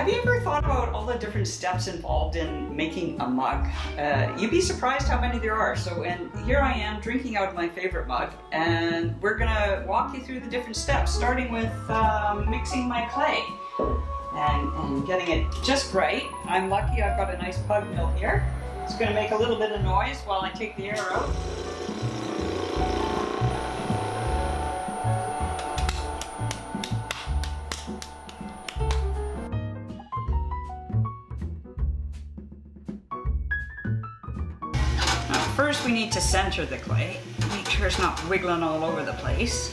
have you ever thought about all the different steps involved in making a mug? Uh, you'd be surprised how many there are. So, and here I am drinking out of my favorite mug, and we're gonna walk you through the different steps, starting with um, mixing my clay and, and getting it just right. I'm lucky I've got a nice pug mill here. It's gonna make a little bit of noise while I take the air out. First we need to center the clay. Make sure it's not wiggling all over the place.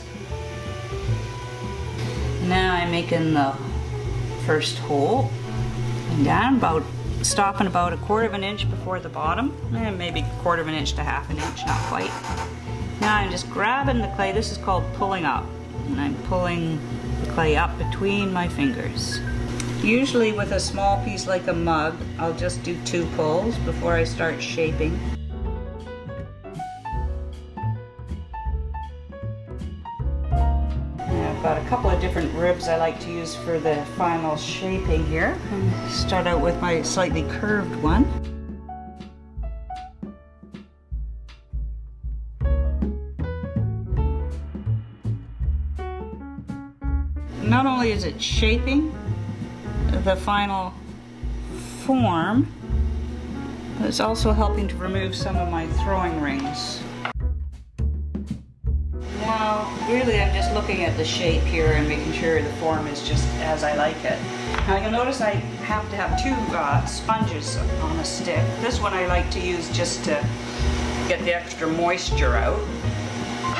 Now I'm making the first hole. And down about, stopping about a quarter of an inch before the bottom. And maybe a quarter of an inch to half an inch, not quite. Now I'm just grabbing the clay, this is called pulling up. And I'm pulling the clay up between my fingers. Usually with a small piece like a mug, I'll just do two pulls before I start shaping. Got a couple of different ribs I like to use for the final shaping here. Start out with my slightly curved one. Not only is it shaping the final form, but it's also helping to remove some of my throwing rings. Really I'm just looking at the shape here and making sure the form is just as I like it. Now you'll notice I have to have two uh, sponges on a stick. This one I like to use just to get the extra moisture out.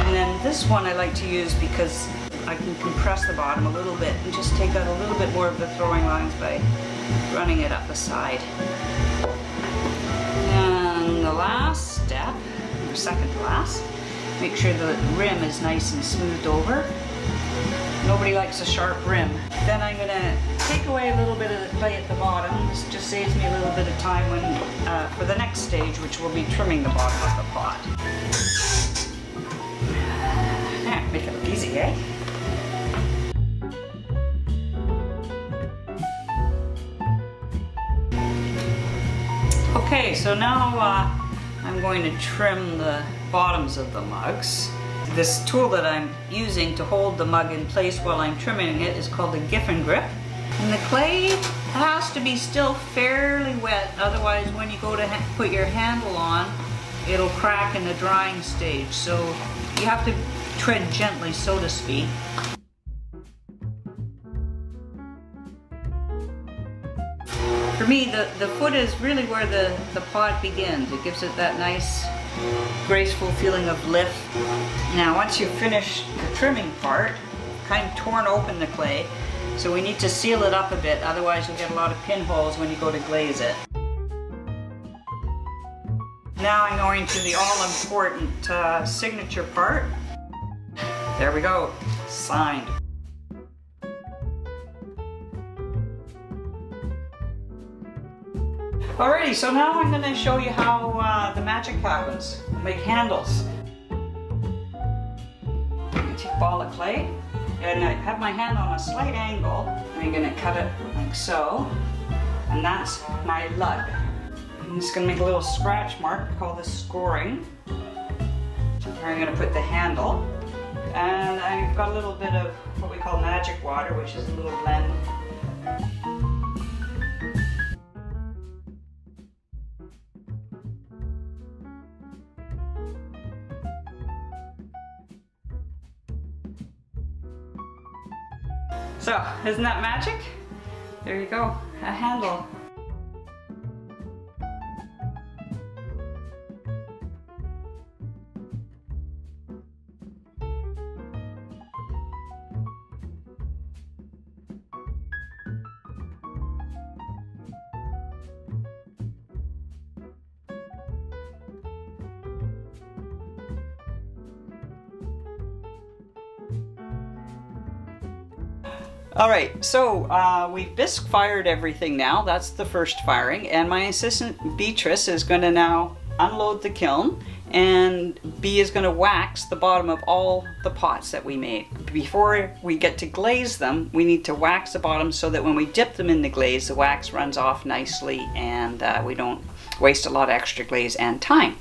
And then this one I like to use because I can compress the bottom a little bit and just take out a little bit more of the throwing lines by running it up the side. And the last step, or second to last, Make sure the rim is nice and smoothed over. Nobody likes a sharp rim. Then I'm gonna take away a little bit of the clay at the bottom. This just saves me a little bit of time when uh, for the next stage, which will be trimming the bottom of the pot. Yeah, make it look easy, eh? Okay, so now uh, I'm going to trim the bottoms of the mugs. This tool that I'm using to hold the mug in place while I'm trimming it is called the Giffen Grip. And the clay has to be still fairly wet, otherwise when you go to put your handle on, it'll crack in the drying stage. So you have to tread gently, so to speak. For me, the, the foot is really where the, the pot begins. It gives it that nice graceful feeling of lift. Now once you finish the trimming part, kind of torn open the clay, so we need to seal it up a bit, otherwise you'll get a lot of pinholes when you go to glaze it. Now I'm going to the all-important uh, signature part. There we go, signed. Alrighty, so now I'm going to show you how uh, the magic happens. Make handles. Take a ball of clay and I have my hand on a slight angle. and I'm going to cut it like so. And that's my lug. I'm just going to make a little scratch mark, call this scoring. I'm going to put the handle. And I've got a little bit of what we call magic water, which is a little blend So, isn't that magic? There you go, a handle. All right, so uh, we've bisque fired everything now. That's the first firing. And my assistant Beatrice is gonna now unload the kiln and B is going to wax the bottom of all the pots that we made. Before we get to glaze them, we need to wax the bottom so that when we dip them in the glaze, the wax runs off nicely and uh, we don't waste a lot of extra glaze and time.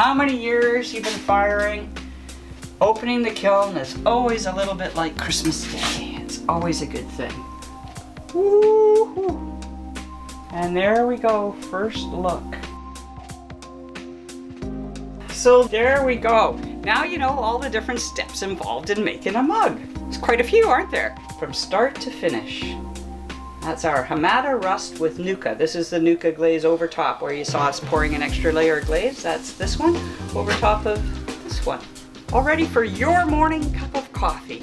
How many years you've been firing, opening the kiln is always a little bit like Christmas Day. It's always a good thing. And there we go, first look. So there we go. Now you know all the different steps involved in making a mug. There's quite a few, aren't there? From start to finish. That's our Hamada Rust with Nuka. This is the Nuka glaze over top where you saw us pouring an extra layer of glaze. That's this one over top of this one. All ready for your morning cup of coffee.